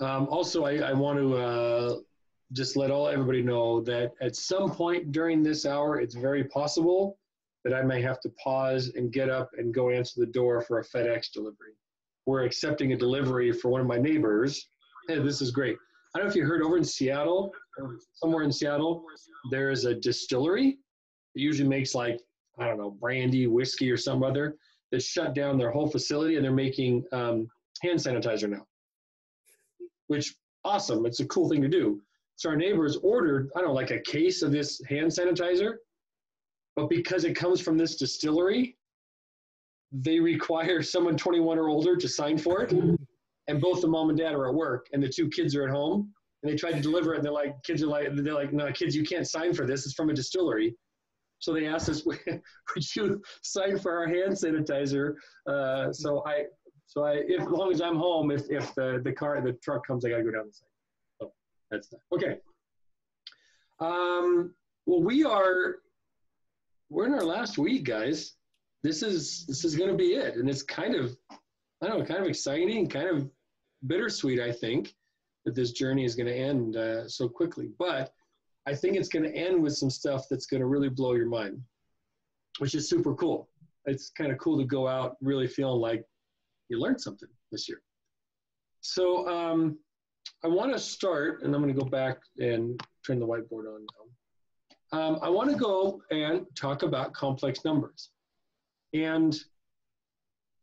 Um, also, I, I want to uh, just let all everybody know that at some point during this hour, it's very possible that I may have to pause and get up and go answer the door for a FedEx delivery. We're accepting a delivery for one of my neighbors. Hey, this is great. I don't know if you heard over in Seattle, somewhere in Seattle, there is a distillery. It usually makes like, I don't know, brandy, whiskey, or some other that shut down their whole facility and they're making um, hand sanitizer now, which awesome. It's a cool thing to do. So our neighbors ordered, I don't know, like a case of this hand sanitizer, but because it comes from this distillery, they require someone 21 or older to sign for it. And both the mom and dad are at work, and the two kids are at home. And they tried to deliver it, and they're like, kids are like, they're like, no, kids, you can't sign for this. It's from a distillery. So they asked us, would you sign for our hand sanitizer? Uh, so I, so I, if, as long as I'm home, if, if the, the car, the truck comes, I gotta go down the site. So that's that. Okay. Um, well, we are, we're in our last week, guys. This is, this is gonna be it. And it's kind of, I don't know, kind of exciting, kind of bittersweet, I think, that this journey is gonna end uh, so quickly. But I think it's to end with some stuff that's to really blow your mind, which is super cool. It's kind of cool to go out really feeling like you learned something this year. So um, I want to start, and I'm going to go back and turn the whiteboard on now. Um, I want to go and talk about complex numbers. And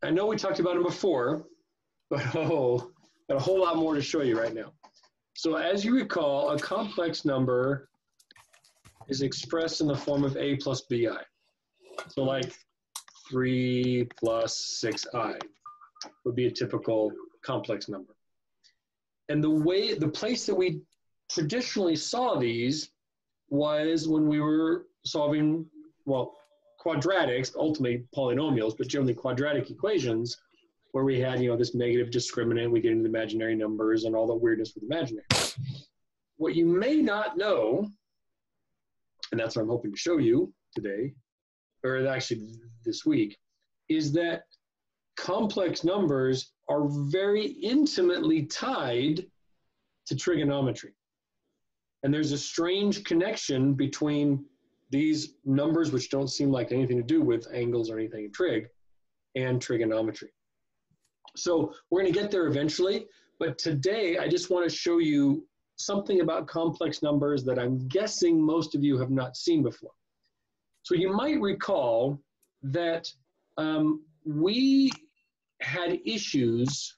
I know we talked about them before, but oh, got a whole lot more to show you right now. So as you recall, a complex number is expressed in the form of a plus bi. So like 3 plus 6i would be a typical complex number. And the way, the place that we traditionally saw these was when we were solving, well, quadratics, ultimately polynomials, but generally quadratic equations, where we had, you know, this negative discriminant, we get into the imaginary numbers and all the weirdness with imaginary. What you may not know and that's what I'm hoping to show you today, or actually this week, is that complex numbers are very intimately tied to trigonometry. And there's a strange connection between these numbers, which don't seem like anything to do with angles or anything in trig, and trigonometry. So we're going to get there eventually, but today I just want to show you something about complex numbers that I'm guessing most of you have not seen before. So you might recall that um, we had issues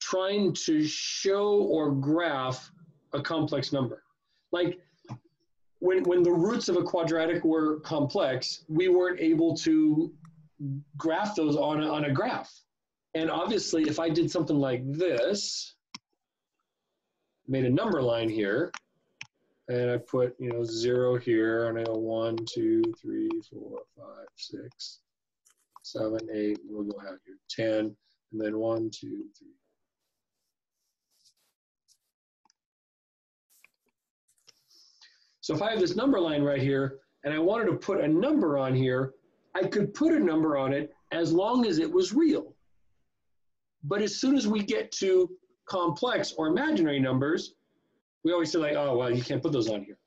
trying to show or graph a complex number. Like when, when the roots of a quadratic were complex, we weren't able to graph those on a, on a graph. And obviously, if I did something like this, made a number line here, and I put, you know, zero here, and I go one, two, three, four, five, six, seven, eight, we'll go out here, 10, and then one, two, three. So if I have this number line right here, and I wanted to put a number on here, I could put a number on it as long as it was real. But as soon as we get to complex or imaginary numbers, we always say like, oh, well, you can't put those on here.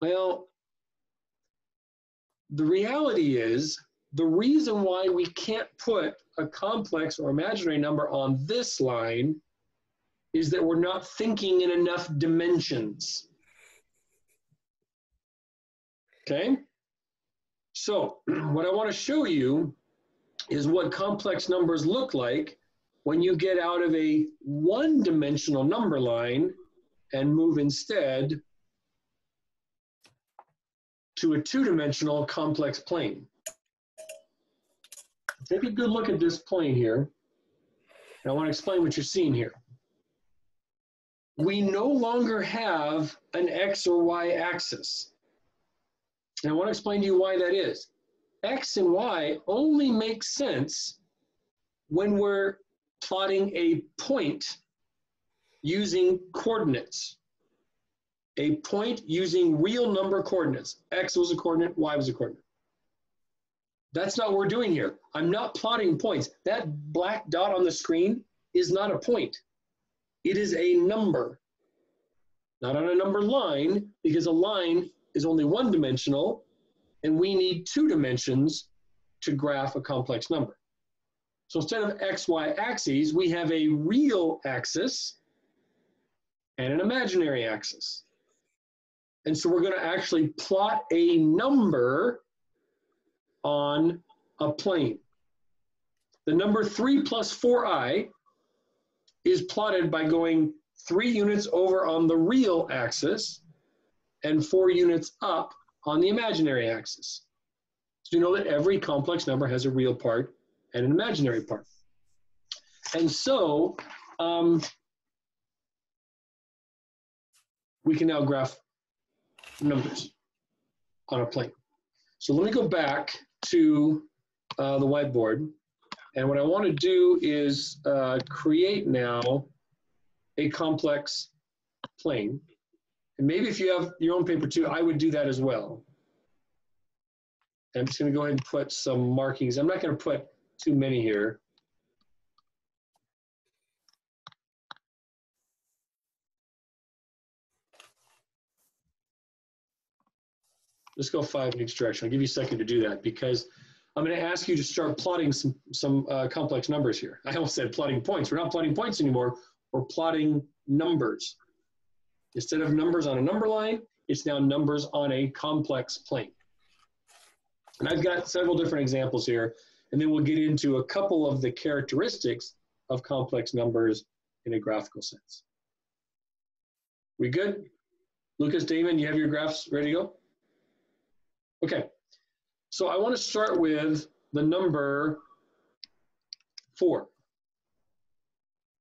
Well, the reality is the reason why we can't put a complex or imaginary number on this line is that we're not thinking in enough dimensions. Okay? So what I want to show you is what complex numbers look like when you get out of a one-dimensional number line and move instead to a two-dimensional complex plane. Take a good look at this plane here. I want to explain what you're seeing here. We no longer have an X or Y axis. And I want to explain to you why that is. X and Y only make sense when we're plotting a point using coordinates. A point using real number coordinates. X was a coordinate, Y was a coordinate. That's not what we're doing here. I'm not plotting points. That black dot on the screen is not a point. It is a number. Not on a number line, because a line is only one dimensional, and we need two dimensions to graph a complex number. So instead of x, y axes, we have a real axis and an imaginary axis. And so we're going to actually plot a number on a plane. The number 3 plus 4i is plotted by going 3 units over on the real axis and 4 units up on the imaginary axis. So you know that every complex number has a real part and an imaginary part. And so um, we can now graph numbers on a plane. So let me go back to uh, the whiteboard. And what I want to do is uh, create now a complex plane. And maybe if you have your own paper too, I would do that as well. I'm just going to go ahead and put some markings. I'm not going to put too many here. Let's go five in each direction. I'll give you a second to do that because I'm going to ask you to start plotting some, some uh, complex numbers here. I almost said plotting points. We're not plotting points anymore. We're plotting numbers. Instead of numbers on a number line, it's now numbers on a complex plane. And I've got several different examples here, and then we'll get into a couple of the characteristics of complex numbers in a graphical sense. We good? Lucas, Damon, you have your graphs ready to go? Okay, so I want to start with the number four.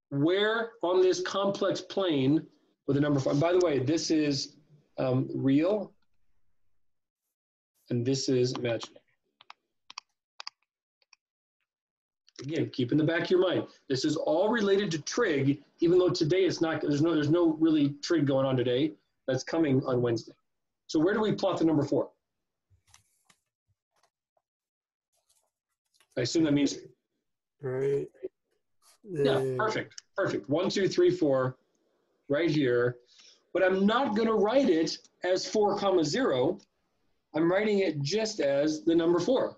Where on this complex plane with the number four, and by the way, this is um, real and this is imaginary. Again, keep in the back of your mind, this is all related to trig, even though today it's not, there's no, there's no really trig going on today. That's coming on Wednesday. So where do we plot the number four? I assume that means. Right. Yeah, perfect, perfect. One, two, three, four, right here. But I'm not going to write it as four comma zero. I'm writing it just as the number four.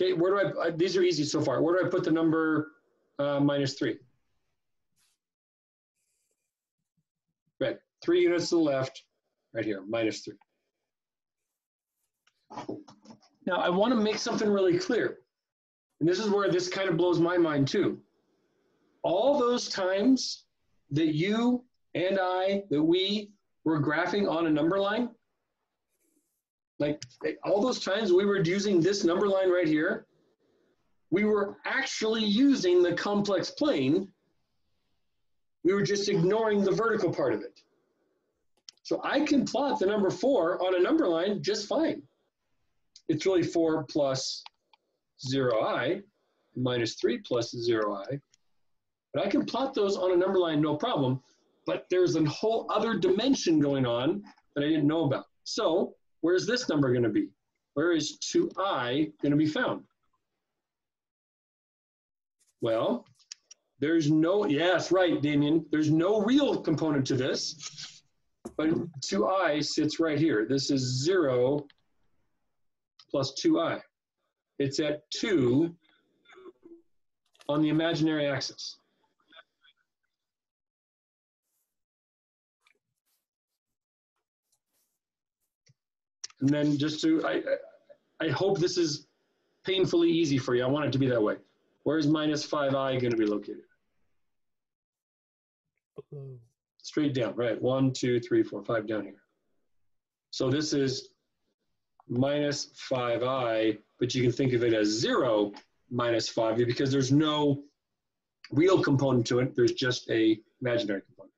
Okay, where do I, uh, these are easy so far. Where do I put the number uh, minus three? Right, three units to the left, right here, minus three. Now, I want to make something really clear. And this is where this kind of blows my mind too. All those times that you and I, that we were graphing on a number line, like all those times we were using this number line right here, we were actually using the complex plane. We were just ignoring the vertical part of it. So I can plot the number four on a number line just fine it's really 4 plus 0i minus 3 plus 0i. But I can plot those on a number line no problem, but there's a whole other dimension going on that I didn't know about. So where's this number going to be? Where is 2i going to be found? Well, there's no, yes, right, Damien. There's no real component to this, but 2i sits right here. This is 0 plus 2i. It's at 2 on the imaginary axis. And then just to, I, I hope this is painfully easy for you. I want it to be that way. Where's minus 5i going to be located? Straight down, right? One, two, three, four, five down here. So this is minus 5i, but you can think of it as 0 minus 5i because there's no real component to it. There's just a imaginary component.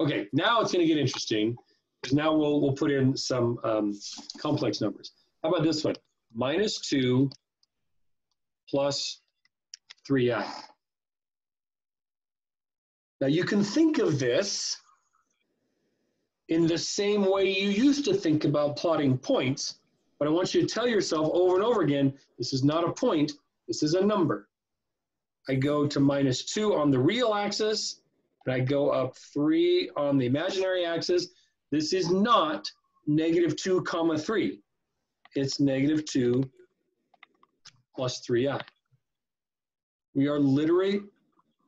Okay, now it's going to get interesting because now we'll, we'll put in some um, complex numbers. How about this one? Minus 2 plus 3i. Now you can think of this in the same way you used to think about plotting points, but I want you to tell yourself over and over again, this is not a point, this is a number. I go to minus two on the real axis, and I go up three on the imaginary axis. This is not negative two comma three. It's negative two plus three i. We are literally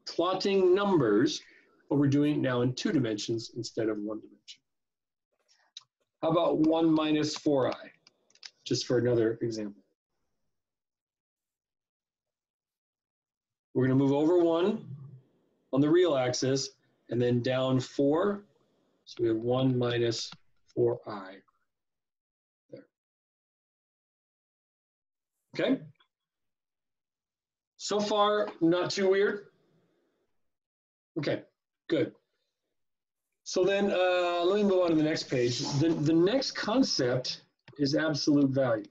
plotting numbers, but we're doing it now in two dimensions instead of one dimension. How about 1 minus 4i, just for another example? We're going to move over 1 on the real axis and then down 4. So we have 1 minus 4i there. Okay? So far, not too weird? Okay, good. So then uh, let me move on to the next page. The, the next concept is absolute value.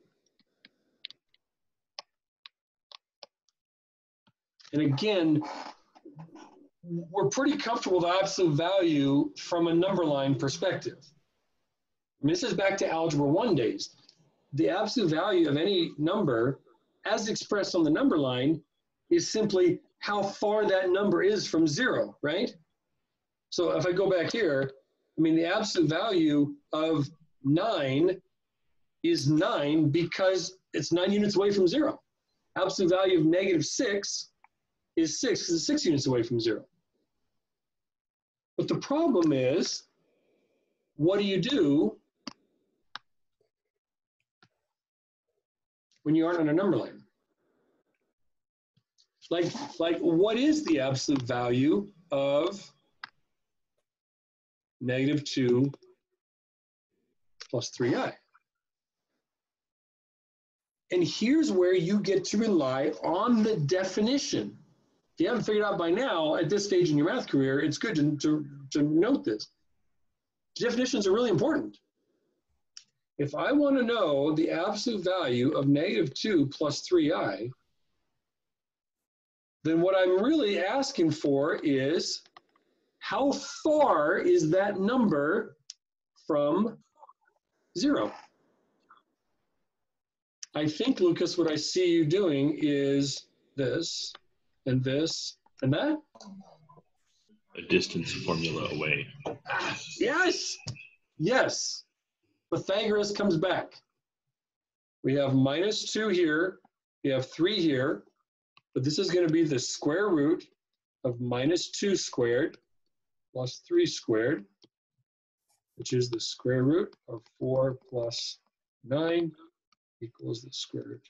And again, we're pretty comfortable with absolute value from a number line perspective. Mean, this is back to Algebra 1 days. The absolute value of any number, as expressed on the number line, is simply how far that number is from zero, right? So if I go back here, I mean, the absolute value of nine is nine because it's nine units away from zero. Absolute value of negative six is six because it's six units away from zero. But the problem is, what do you do when you aren't on a number line? Like, like what is the absolute value of negative 2 plus 3i? And here's where you get to rely on the definition. If you haven't figured out by now, at this stage in your math career, it's good to, to, to note this. Definitions are really important. If I want to know the absolute value of negative 2 plus 3i, then what I'm really asking for is how far is that number from zero? I think, Lucas, what I see you doing is this and this and that. A distance formula away. Ah, yes, yes. Pythagoras comes back. We have minus two here. We have three here. But this is going to be the square root of minus 2 squared plus 3 squared, which is the square root of 4 plus 9 equals the square root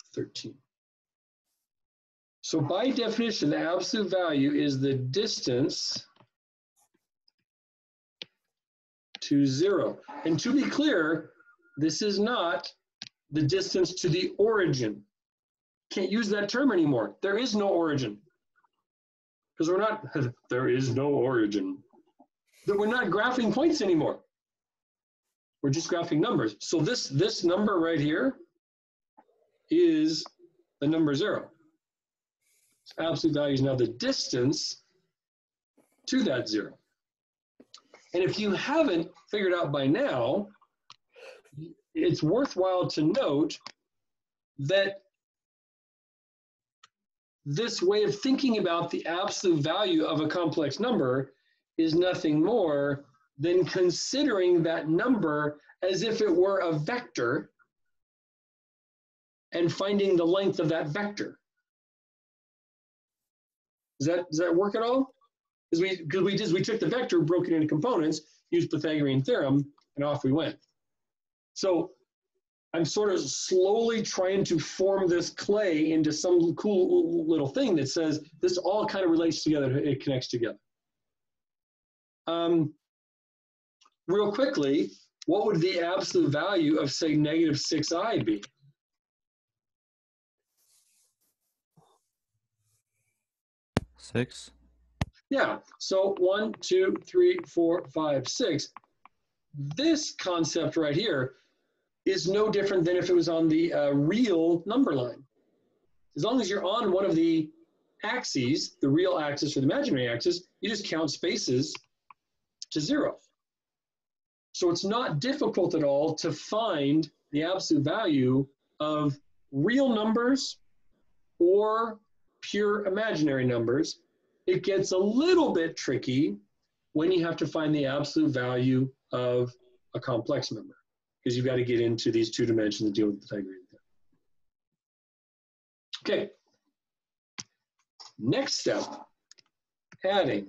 of 13. So by definition, the absolute value is the distance to 0. And to be clear, this is not the distance to the origin can't use that term anymore. There is no origin. Because we're not, there is no origin. That we're not graphing points anymore. We're just graphing numbers. So this, this number right here is the number zero. So absolute value is now the distance to that zero. And if you haven't figured out by now, it's worthwhile to note that this way of thinking about the absolute value of a complex number is nothing more than considering that number as if it were a vector and finding the length of that vector. Does that, does that work at all? Because we, cause we, did, we took the vector, broke it into components, used Pythagorean theorem, and off we went. So I'm sort of slowly trying to form this clay into some cool little thing that says this all kind of relates together, it connects together. Um, real quickly, what would the absolute value of, say, negative 6i be? Six. Yeah, so one, two, three, four, five, six. This concept right here is no different than if it was on the uh, real number line. As long as you're on one of the axes, the real axis or the imaginary axis, you just count spaces to zero. So it's not difficult at all to find the absolute value of real numbers or pure imaginary numbers. It gets a little bit tricky when you have to find the absolute value of a complex number because you've got to get into these two dimensions and deal with the Pythagorean theorem. Okay. Next step, adding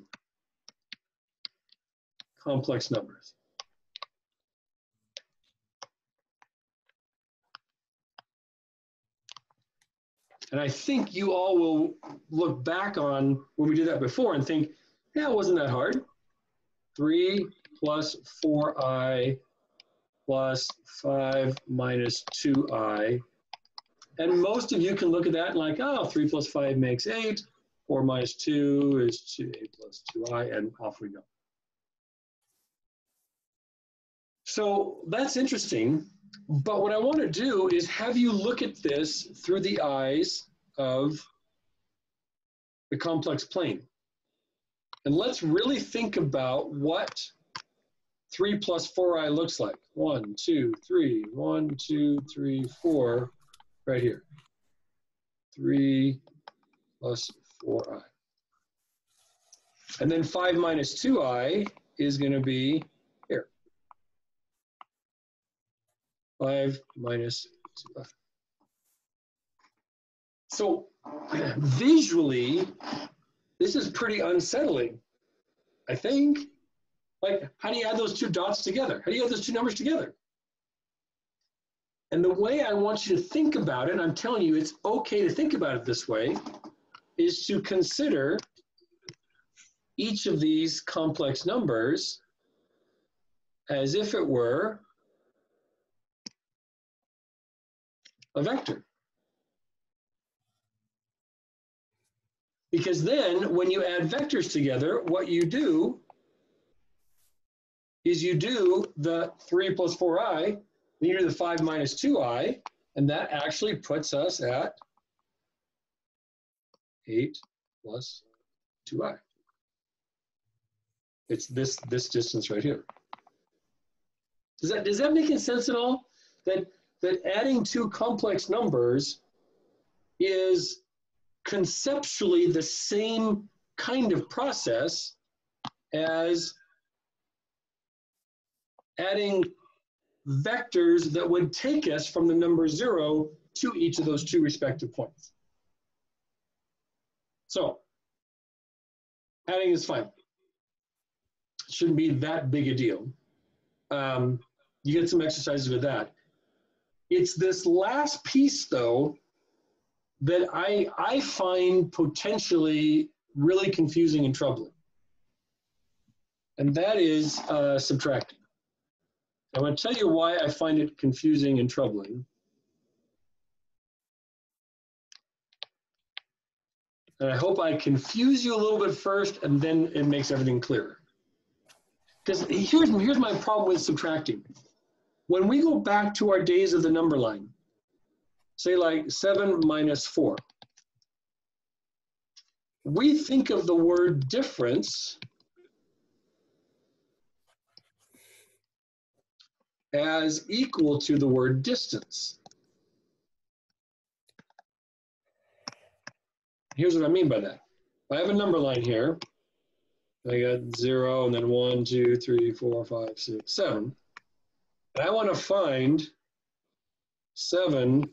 complex numbers. And I think you all will look back on when we did that before and think, yeah, it wasn't that hard. 3 plus 4i plus 5 minus 2i. And most of you can look at that and like, oh, 3 plus 5 makes 8. 4 minus 2 is 2a plus 2i, and off we go. So that's interesting. But what I want to do is have you look at this through the eyes of the complex plane. And let's really think about what 3 plus 4i looks like. 1, 2, 3, 1, 2, 3, 4, right here. 3 plus 4i. And then 5 minus 2i is going to be here. 5 minus 2i. So visually, this is pretty unsettling, I think. Like, how do you add those two dots together? How do you add those two numbers together? And the way I want you to think about it, I'm telling you it's okay to think about it this way, is to consider each of these complex numbers as if it were a vector. Because then when you add vectors together, what you do is you do the 3 plus 4i, then you do the 5 minus 2i, and that actually puts us at 8 plus 2i. It's this, this distance right here. Does that, does that make any sense at all? That that adding two complex numbers is conceptually the same kind of process as adding vectors that would take us from the number zero to each of those two respective points. So adding is fine. Shouldn't be that big a deal. Um, you get some exercises with that. It's this last piece, though, that I, I find potentially really confusing and troubling. And that is uh, subtracting. I want to tell you why I find it confusing and troubling. And I hope I confuse you a little bit first, and then it makes everything clearer. Because here's, here's my problem with subtracting. When we go back to our days of the number line, say like 7 minus 4, we think of the word difference as equal to the word distance. Here's what I mean by that. I have a number line here. I got zero and then one, two, three, four, five, six, seven. And I want to find seven.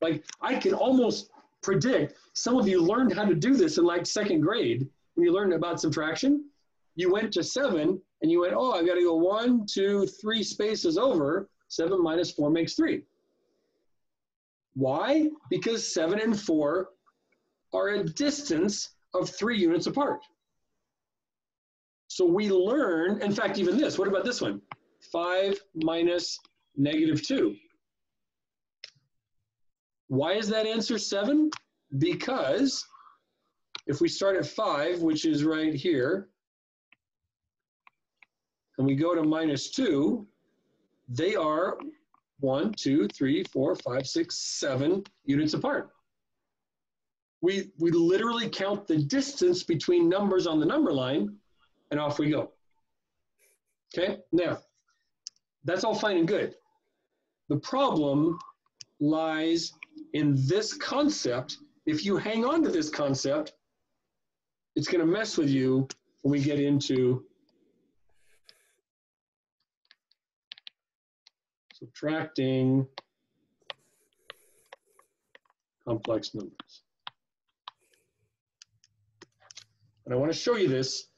Like I can almost predict some of you learned how to do this in like second grade when you learned about subtraction. You went to seven and you went, oh, I've got to go one, two, three spaces over. Seven minus four makes three. Why? Because seven and four are a distance of three units apart. So we learn, in fact, even this, what about this one? 5 minus negative 2. Why is that answer 7? Because if we start at 5, which is right here, and we go to minus 2, they are 1, 2, 3, 4, 5, 6, 7 units apart. We, we literally count the distance between numbers on the number line, and off we go. Okay, now That's all fine and good. The problem lies in this concept. If you hang on to this concept, it's going to mess with you when we get into subtracting complex numbers. And I want to show you this.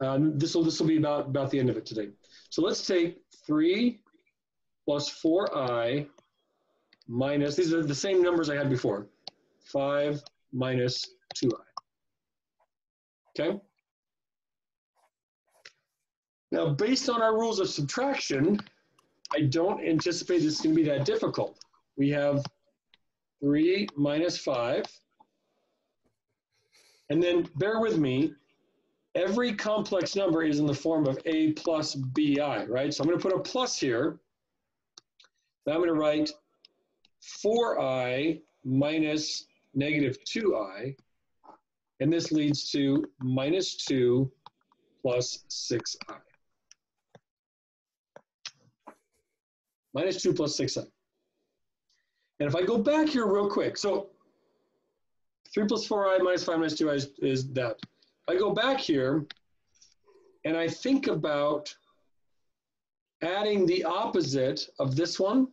Um, this will this will be about, about the end of it today. So let's take 3 plus 4i minus, these are the same numbers I had before, 5 minus 2i. Okay? Now, based on our rules of subtraction, I don't anticipate this is going to be that difficult. We have 3 minus 5. And then bear with me, every complex number is in the form of a plus bi, right? So I'm going to put a plus here. Then I'm going to write 4i minus negative 2i. And this leads to minus 2 plus 6i. Minus 2 plus 6i. And if I go back here real quick, so 3 plus 4i minus 5 minus 2i is, is that. I go back here and I think about adding the opposite of this one,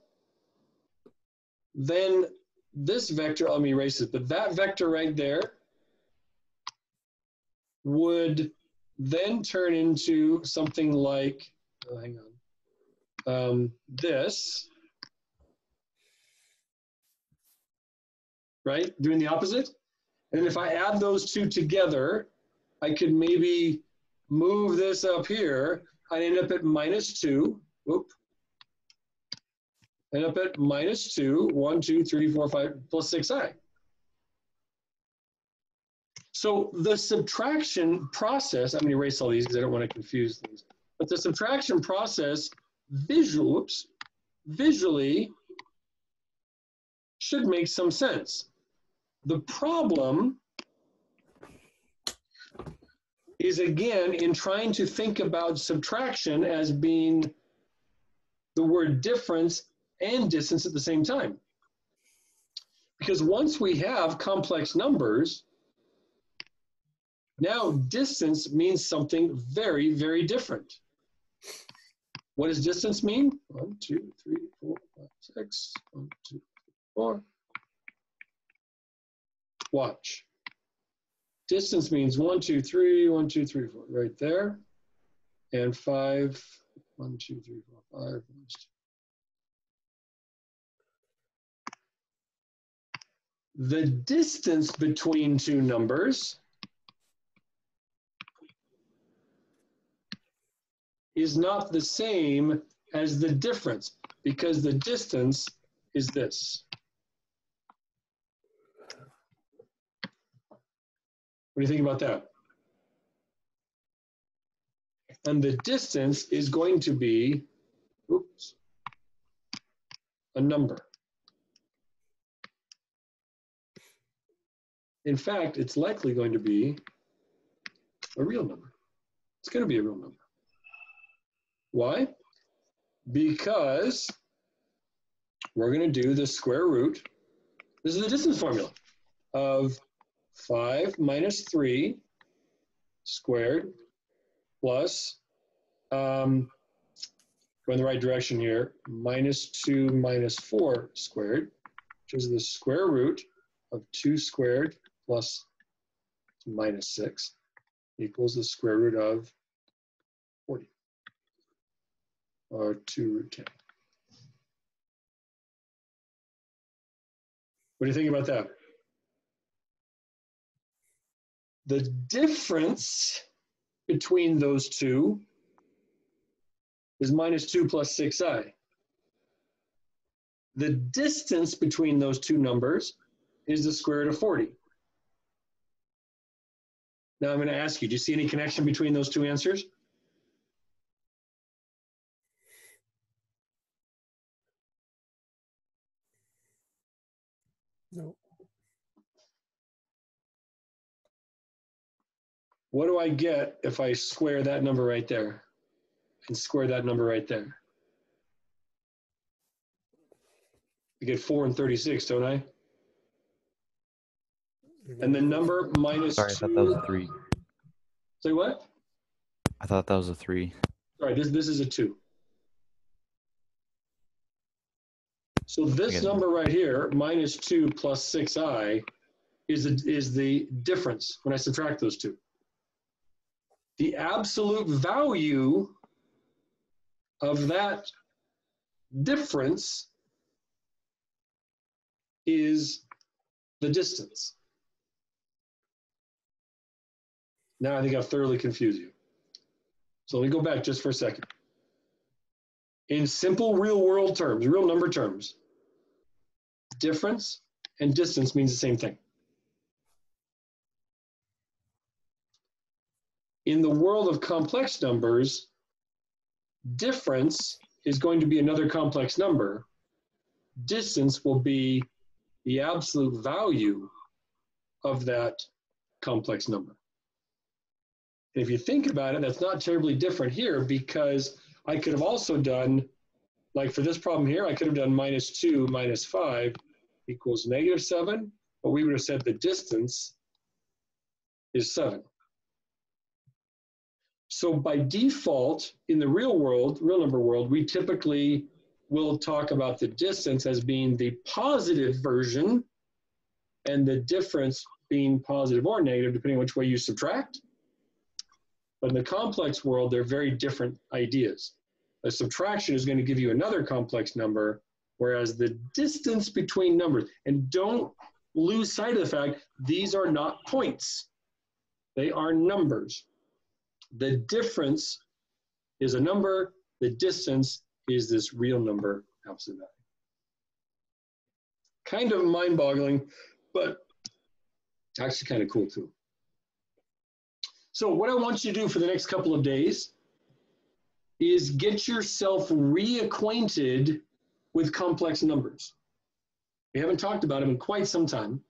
then this vector, let me erase it, but that vector right there would then turn into something like, oh, hang on, um, this, right? Doing the opposite. And if I add those two together, I could maybe move this up here. I end up at minus two. Whoop. End up at minus two, one, two, three, four, five, plus six i. So the subtraction process, I'm gonna erase all these because I don't want to confuse things. But the subtraction process visual, oops, visually should make some sense. The problem is again in trying to think about subtraction as being the word difference and distance at the same time. Because once we have complex numbers, now distance means something very, very different. What does distance mean? One, two, three, four, five, six. One, two, three, four. Watch. Distance means one, two, three, one, two, three, four, right there. And five, one, two, three, four, five. The distance between two numbers is not the same as the difference because the distance is this. What do you think about that? And the distance is going to be, oops, a number. In fact, it's likely going to be a real number. It's going to be a real number. Why? Because we're going to do the square root. This is the distance formula of 5 minus 3 squared plus, um, the right direction here, minus 2 minus 4 squared, which is the square root of 2 squared plus minus 6 equals the square root of 40, or 2 root 10. What do you think about that? The difference between those two is minus 2 plus 6i. The distance between those two numbers is the square root of 40. Now I'm going to ask you, do you see any connection between those two answers? No. What do I get if I square that number right there and square that number right there? I get 4 and 36, don't I? And the number minus Sorry, I thought that was a three. Say what? I thought that was a three. Sorry, this, this is a 2. So this number right here, minus 2 plus 6i, is, the- is the difference when I subtract those two. The absolute value of that difference is the distance. Now I think I've thoroughly confused you. So let me go back just for a second. In simple real world terms, real number terms, difference and distance means the same thing. In the world of complex numbers, difference is going to be another complex number. Distance will be the absolute value of that complex number. And if you think about it, that's not terribly different here because I could have also done, like for this problem here, I could have done minus 2 minus 5 equals negative 7, but we would have said the distance is 7. So by default, in the real world, real number world, we typically will talk about the distance as being the positive version and the difference being positive or negative, depending on which way you subtract. But in the complex world, they're very different ideas. A subtraction is going to give you another complex number, whereas the distance between numbers, and don't lose sight of the fact these are not points, they are numbers. The difference is a number, the distance is this real number, absolute value. Kind of mind boggling, but actually kind of cool too. So what I want you to do for the next couple of days is get yourself reacquainted with complex numbers. We haven't talked about them in quite some time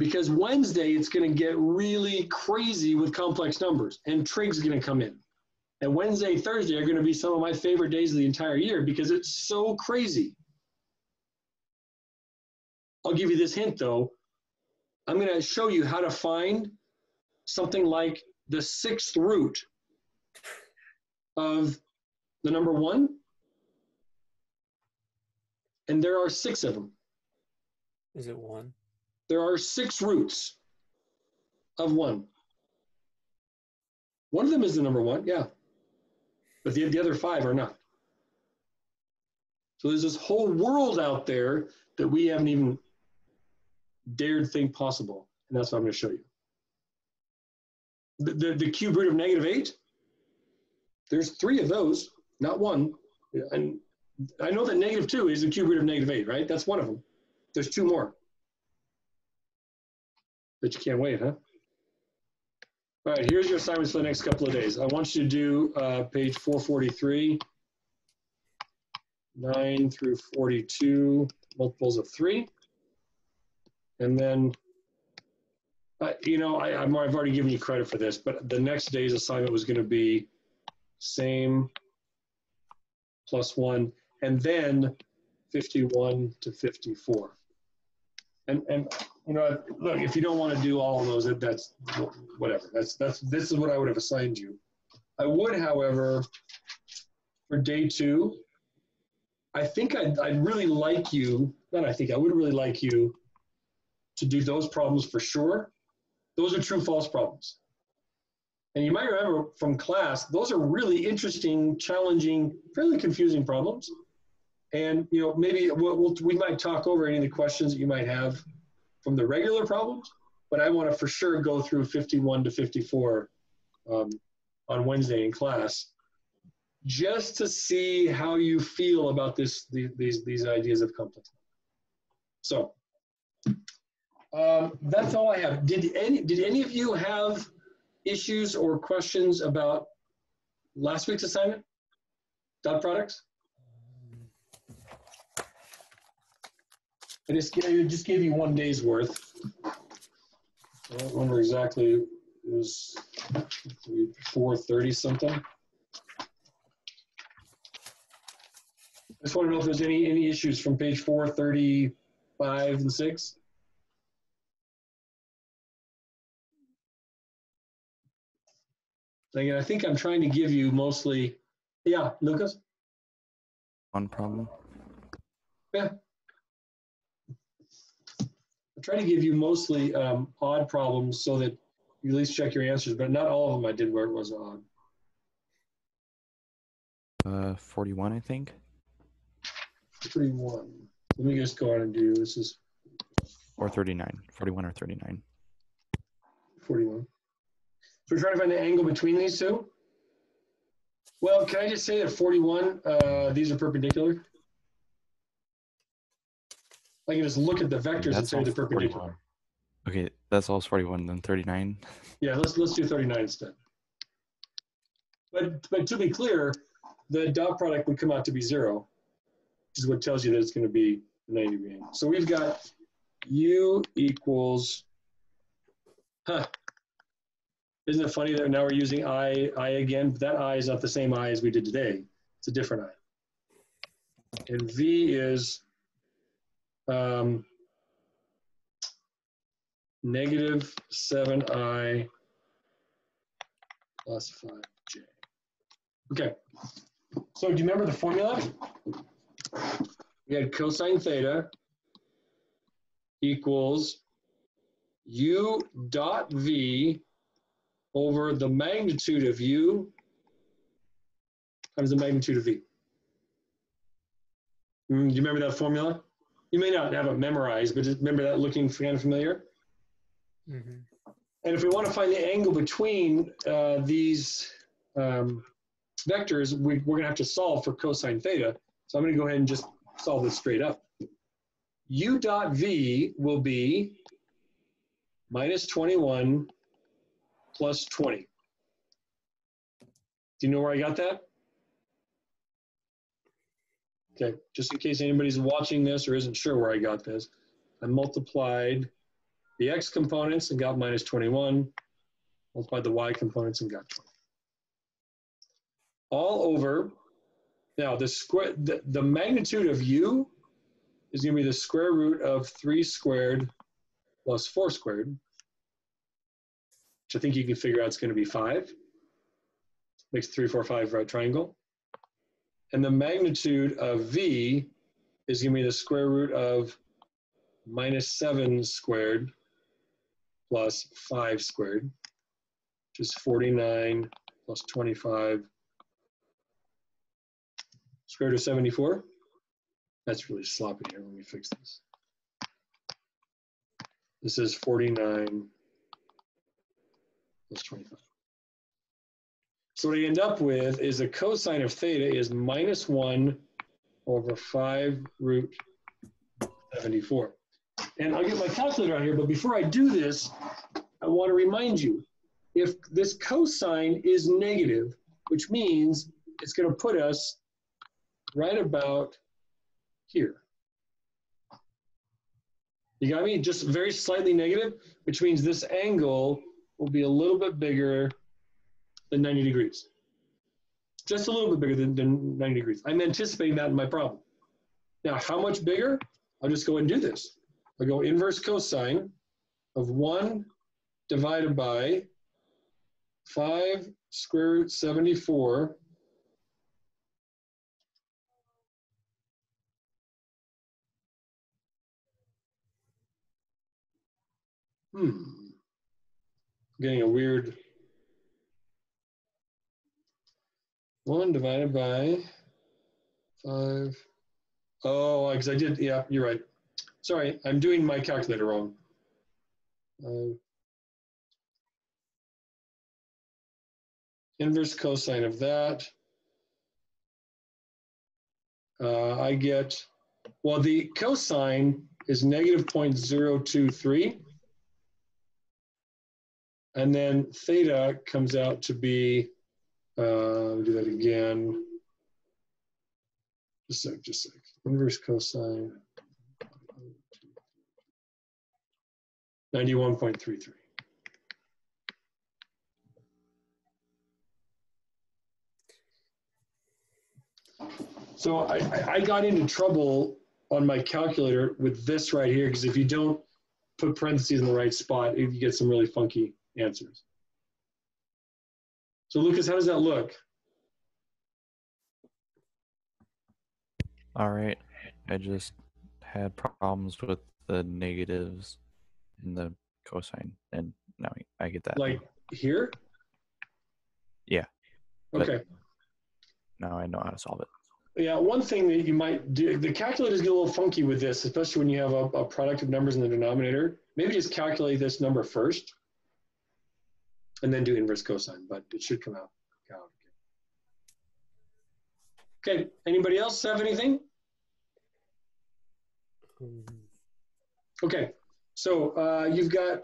because Wednesday it's going to get really crazy with complex numbers and trig going to come in. And Wednesday, Thursday are going to be some of my favorite days of the entire year because it's so crazy. I'll give you this hint though. I'm going to show you how to find something like the sixth root of the number one. And there are six of them. Is it one? There are six roots of one. One of them is the number one, yeah. But the, the other five are not. So there's this whole world out there that we haven't even dared think possible. And that's what I'm going to show you. The, the, the cube root of negative 8, there's three of those, not one. And I know that negative 2 is the cube root of negative 8, right? That's one of them. There's two more. But you can't wait, huh? All right, here's your assignments for the next couple of days. I want you to do uh, page 443, 9 through 42, multiples of 3. And then, uh, you know, I, I've already given you credit for this, but the next day's assignment was going to be same plus 1, and then 51 to 54. And, and you know, look, if you don't want to do all of those, that- that's whatever. That's that's this is what I would have assigned you. I would, however, for day two, I think I'd, I'd really like you. Not I think I would really like you to do those problems for sure. Those are true false problems. And you might remember from class, those are really interesting, challenging, fairly confusing problems. And you know, maybe we'll, we'll, we might talk over any of the questions that you might have from the regular problems, but I want to for sure go through 51 to 54 um, on Wednesday in class, just to see how you feel about this the, these these ideas of complex. So um, that's all I have. Did any did any of you have issues or questions about last week's assignment? Dot products? I just, gave- I just gave you one day's worth. I don't remember exactly, it was four thirty something. I just want to know if there's any, any issues from page four, thirty-five and six. Again, I think I'm trying to give you mostly, yeah, Lucas? One problem. Yeah. I try to give you mostly um, odd problems so that you at least check your answers, but not all of them I did where it was odd. Uh, 41, I think. 31. Let me just go on and do, this is Or 39. 41 or 39. 41. So we're trying to find the angle between these two? Well, can I just say that 41, uh, these are perpendicular? I can just look at the vectors and say they're perpendicular. 41. Okay, that's all 41, then 39. Yeah, let's let's do 39 instead. But but to be clear, the dot product would come out to be zero, which is what tells you that it's going to be 90 degree angle. So we've got u equals, huh. Isn't it funny that now we're using i, i again? But that i is not the same i as we did today. It's a different i. And v is um, negative 7i plus 5j. Okay, so do you remember the formula? We had cosine theta equals u dot v over the magnitude of u times the magnitude of v. Mm, do you remember that formula? You may not have it memorized, but just remember that looking kind of familiar? Mhm. And if we want to find the angle between uh, these um, vectors, we, we're going to have to solve for cosine theta. So I'm going to go ahead and just solve this straight up. U dot V will be minus 21 plus 20. Do you know where I got that? Okay, just in case anybody's watching this or isn't sure where I got this, I multiplied the x components and got minus 21, multiplied the y components and got 20. All over, now the square, the, the magnitude of u is gonna be the square root of three squared plus four squared, which I think you can figure out is gonna be five. Makes three, four, five right triangle. And the magnitude of v is gonna be the square root of minus seven squared plus 5 squared, which is 49 plus 25 square root of 74. That's really sloppy here. Let me fix this. This is 49 plus 25. So what I end up with is the cosine of theta is minus 1 over 5 root 74. And I'll get my calculator out here, but before I do this, I want to remind you, if this cosine is negative, which means it's going to put us right about here. You got me? Just very slightly negative, which means this angle will be a little bit bigger than 90 degrees. Just a little bit bigger than, than 90 degrees. I'm anticipating that in my problem. Now, how much bigger? I'll just go and do this. I go inverse cosine of 1 divided by 5 square root 74 Hmm. Getting a weird 1 divided by 5. Oh, because I did, yeah, you're right. Sorry, I'm doing my calculator wrong. Uh, inverse cosine of that. Uh, I get, well, the cosine is negative 0.023. And then theta comes out to be, uh, do that again. Just a sec, just a sec. Inverse cosine. 91.33. So I, I- I got into trouble on my calculator with this right here because if you don't put parentheses in the right spot, you get some really funky answers. So Lucas, how does that look? All right. I just had problems with the negatives in the cosine, and now I get that. Like here? Yeah. Okay. now I know how to solve it. Yeah, one thing that you might do, the calculators get a little funky with this, especially when you have a, a product of numbers in the denominator. Maybe just calculate this number first and then do inverse cosine, but it should come out. Okay, anybody else have anything? Okay, so uh, you've got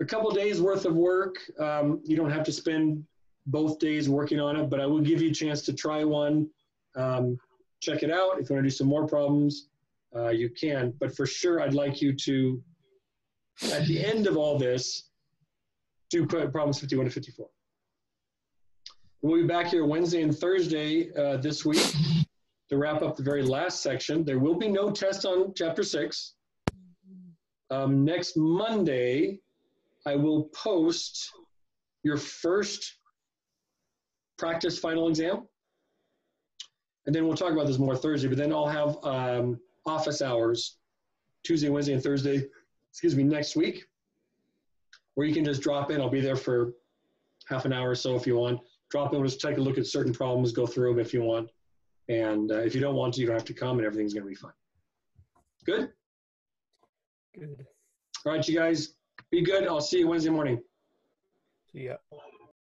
a couple days worth of work. Um, you don't have to spend both days working on it, but I will give you a chance to try one. Um, check it out. If you want to do some more problems, uh, you can. But for sure, I'd like you to, at the end of all this, do problems 51 to 54. We'll be back here Wednesday and Thursday uh, this week to wrap up the very last section. There will be no test on chapter six. Um, next Monday, I will post your first practice final exam. And then we'll talk about this more Thursday, but then I'll have um, office hours Tuesday, Wednesday, and Thursday, excuse me, next week, where you can just drop in. I'll be there for half an hour or so if you want. Drop in, just take a look at certain problems, go through them if you want. And uh, if you don't want to, you don't have to come, and everything's going to be fine. Good? Good. All right, you guys, be good. I'll see you Wednesday morning. See yeah.